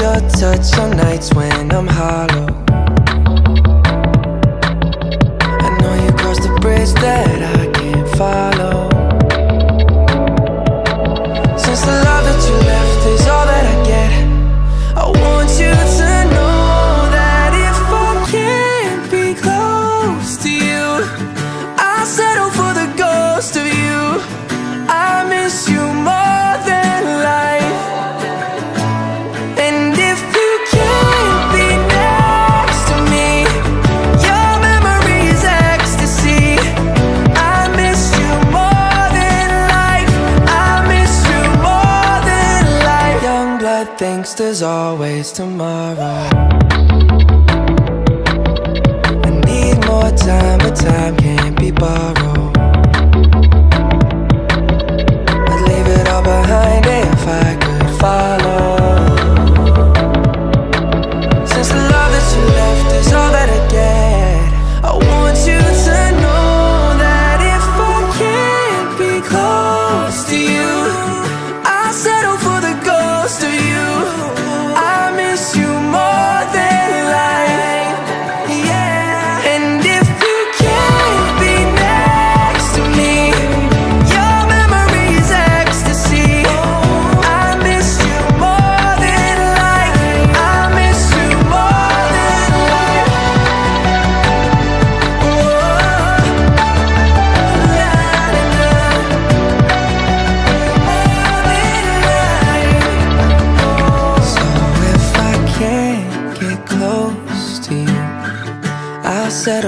your touch on nights when I'm hollow. I know you crossed a bridge that I can't follow. There's always tomorrow.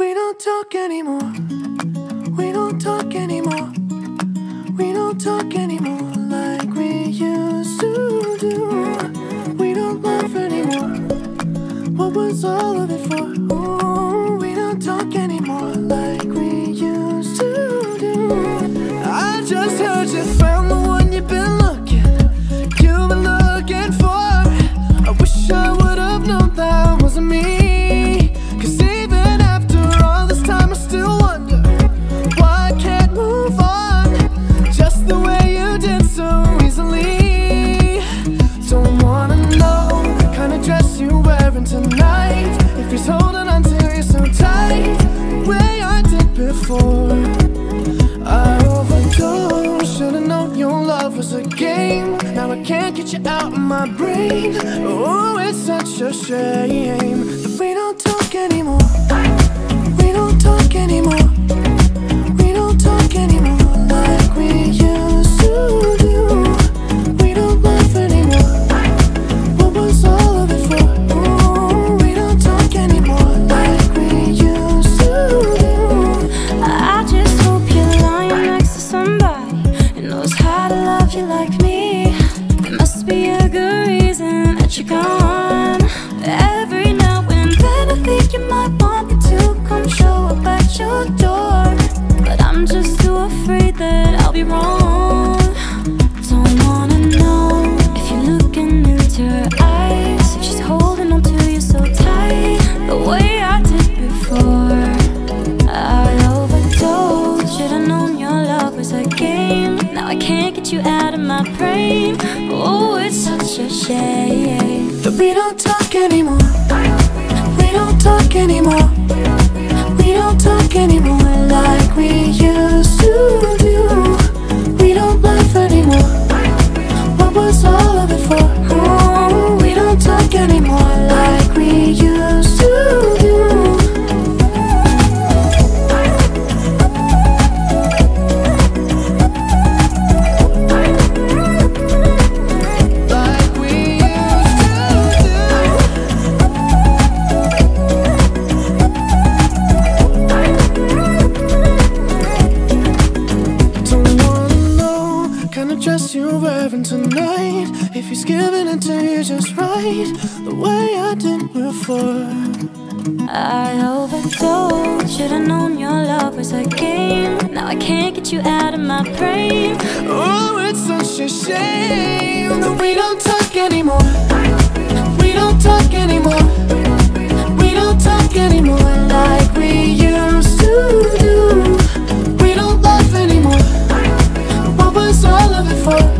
We don't talk anymore. We don't talk anymore. We don't talk anymore like we used to do. We don't laugh anymore. What was all of it for? Ooh, we don't talk anymore like we used to do. I just heard you found Oh, it's such a shame you might want me to come show up at your door. But I'm just too afraid that I'll be wrong. Don't wanna know if you're looking into her eyes. If she's holding on to you so tight, the way I did before. I overdosed. Should've known your love was a game. Now I can't get you out of my brain. Oh, it's such a shame. that we don't talk anymore. We don't talk anymore. We don't talk anymore like we used to was a game. Now I can't get you out of my brain. Oh, it's such a shame that we don't talk anymore. We don't talk anymore. We don't talk anymore like we used to do. We don't love anymore. What was all of it for?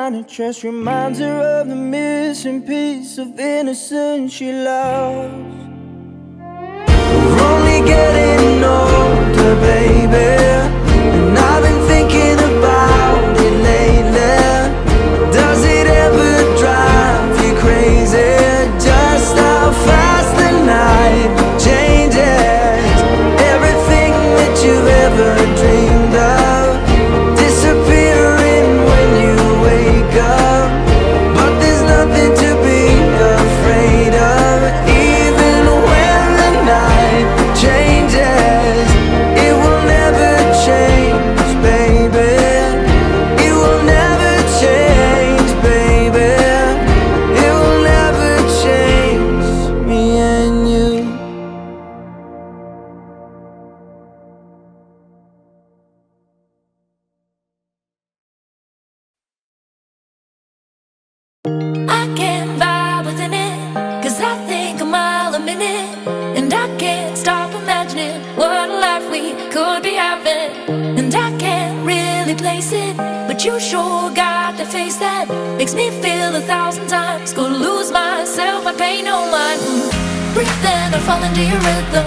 Kind of dress. Reminds her of the missing piece of innocence she lost. We're only getting you sure got the face that makes me feel a thousand times. Gonna lose myself, I pay no mind. Breathe in and fall into your rhythm.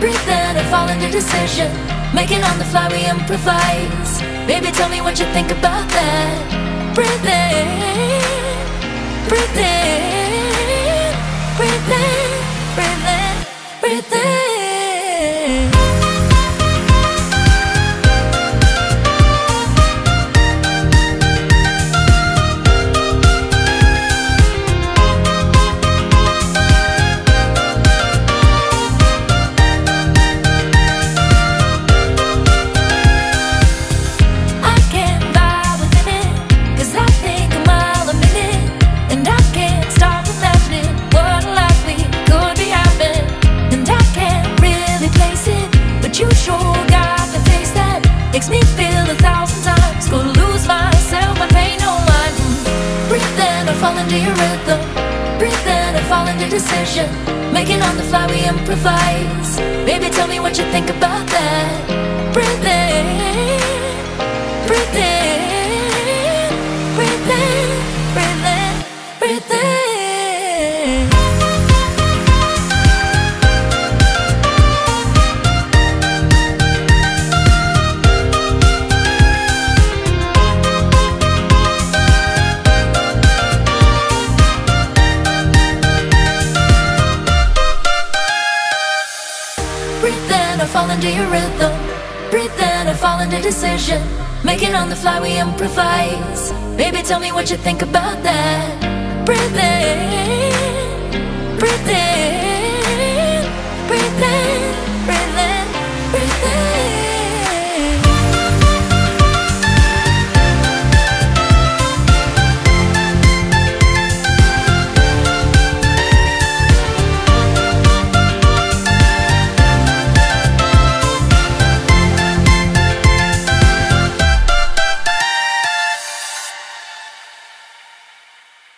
Breathe in and fall into decision. Making on the fly, we improvise. Baby, tell me what you think about that. Breathe in, breathe in, fall into your rhythm. Breathe in and fall into decision. Making on the fly, we improvise. Baby, tell me what you think about that. Breathe in. Breathe in, decision. Making on the fly, we improvise. Baby, tell me what you think about that. Breathe in, breathe in,